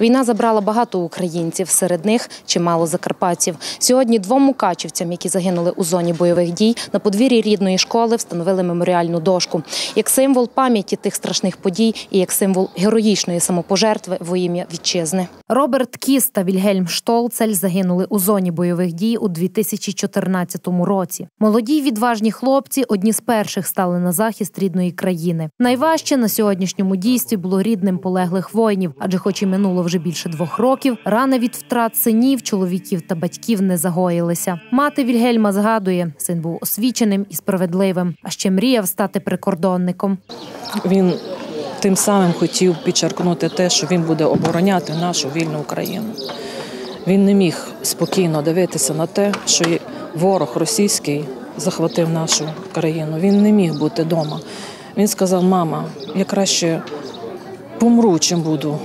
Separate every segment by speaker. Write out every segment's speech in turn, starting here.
Speaker 1: Війна забрала багато українців, серед них чимало закарпатців. Сьогодні двом мукачівцям, які загинули у зоні бойових дій, на подвір'ї рідної школи встановили меморіальну дошку як символ пам'яті тих страшних подій і як символ героїчної самопожертви во ім'я вітчизни. Роберт Кіс та Вільгельм Штолцель загинули у зоні бойових дій у 2014 році. Молоді й відважні хлопці одні з перших стали на захист рідної країни. Найважче на сьогоднішньому дійстві було рідним полеглих воїнів, адже, хоч і минуло вже більше двох років, рани від втрат синів, чоловіків та батьків не загоїлися. Мати Вільгельма згадує, син був освіченим і справедливим, а ще мріяв стати прикордонником.
Speaker 2: Він тим самим хотів підчеркнути те, що він буде обороняти нашу вільну Україну. Він не міг спокійно дивитися на те, що ворог російський захватив нашу країну. Він не міг бути вдома. Він сказав: мама, я краще помру, чим буду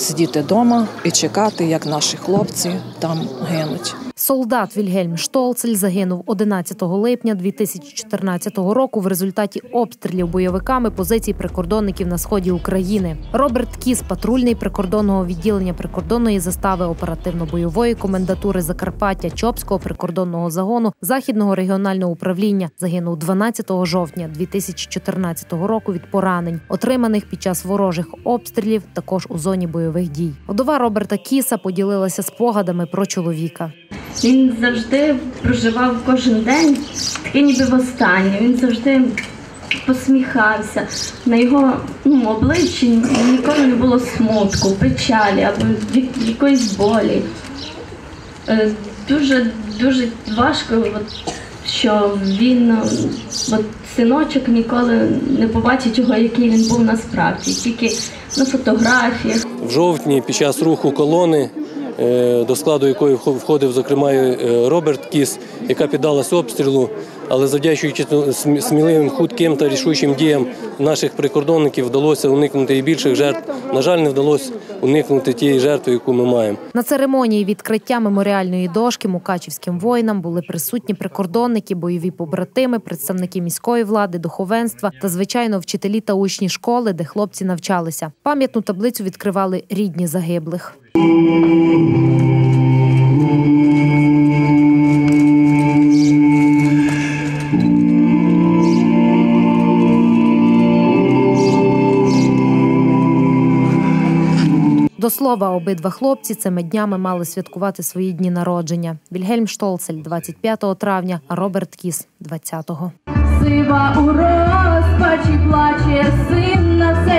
Speaker 2: сидіти вдома і чекати, як наші хлопці там гинуть.
Speaker 1: Солдат Вільгельм Штолцель загинув 11 липня 2014 року в результаті обстрілів бойовиками позицій прикордонників на сході України. Роберт Кіс, патрульний прикордонного відділення прикордонної застави оперативно-бойової комендатури Закарпаття Чопського прикордонного загону західного регіонального управління, загинув 12 жовтня 2014 року від поранень, отриманих під час ворожих обстрілів, також у зоні бойових дій. Вдова Роберта Кіса поділилася спогадами про чоловіка.
Speaker 3: Він завжди проживав кожен день, такий ніби востаннє. Він завжди посміхався. На його ну, обличчі ніколи не було смутку, печалі або якоїсь болі. Е, Дуже дуже важко, от, що він, от, синочок ніколи не побачить його, який він був насправді, тільки на фотографіях.
Speaker 4: В жовтні під час руху колони, до складу якої вхо- входив, зокрема, е, Роберт Кіс, яка піддалась обстрілу, але завдячуючи сміливим, худким та рішучим діям наших прикордонників вдалося уникнути і більших жертв. На жаль, не вдалося уникнути тієї жертви, яку ми маємо.
Speaker 1: На церемонії відкриття меморіальної дошки мукачівським воїнам були присутні прикордонники, бойові побратими, представники міської влади, духовенства та, звичайно, вчителі та учні школи, де хлопці навчалися. Пам'ятну таблицю відкривали рідні загиблих. До слова, обидва хлопці цими днями мали святкувати свої дні народження. Вільгельм Штолцель 25 травня, а Роберт Кіс 20-го.
Speaker 5: Сива у розпачі плаче, син на все